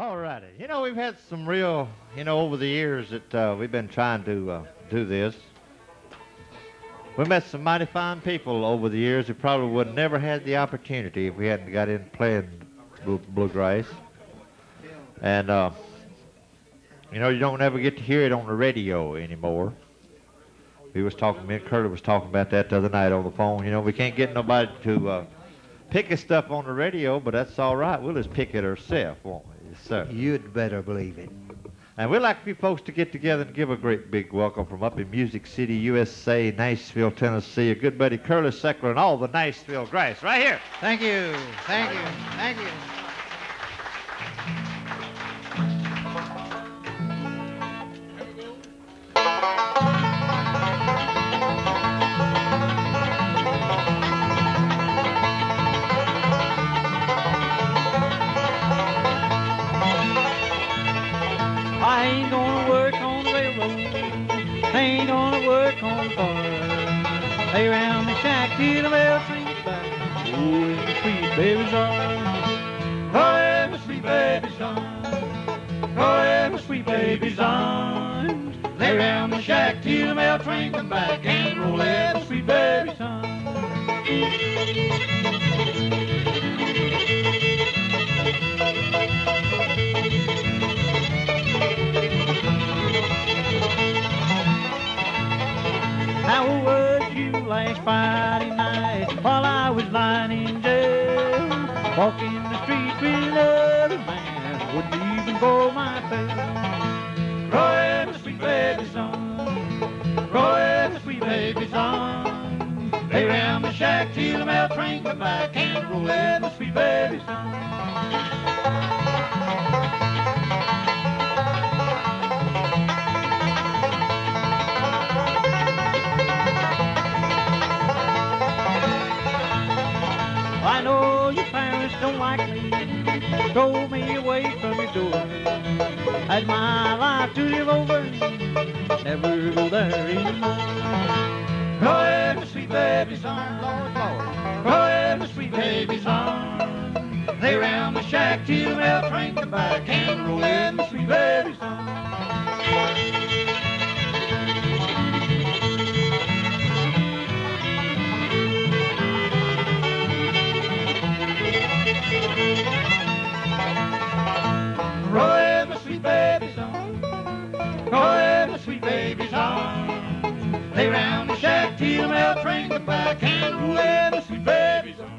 All righty. You know, we've had some real, you know, over the years that uh, we've been trying to uh, do this. We met some mighty fine people over the years who probably would have never had the opportunity if we hadn't got in playing blue, bluegrass. And, uh, you know, you don't ever get to hear it on the radio anymore. We was talking, me and Curly was talking about that the other night on the phone. You know, we can't get nobody to uh, pick us stuff on the radio, but that's all right. We'll just pick it ourselves, won't we? Yes, sir. You'd better believe it. And we'd like for you folks to get together and give a great big welcome from up in Music City, USA, Nashville, Tennessee, a good buddy Curly Seckler and all the Nashville Grass right here. Thank you. Thank you. Thank you. Ain't gonna work on the farm. Lay around the shack till the bell rings back. Oh, and the sweet baby's on. Oh, and the sweet baby's on. Oh, and the sweet baby's on. Lay around the shack till the bell train come back and roll and the sweet baby's on. Last Friday night while I was lying in jail? Walking the street with another man, wouldn't even go my bail. Roy the sweet baby's on, Roy the sweet baby's on. Lay round the shack till the mail train come back and roll and the sweet baby's on. I know your parents don't like me. Throw me away from your door. Had my life to live over. Never go there anymore. Roy and sweet baby's on, Lord, Lord. Roy and sweet baby's on. Lay round the shack till the mail train come back and back and wet, baby.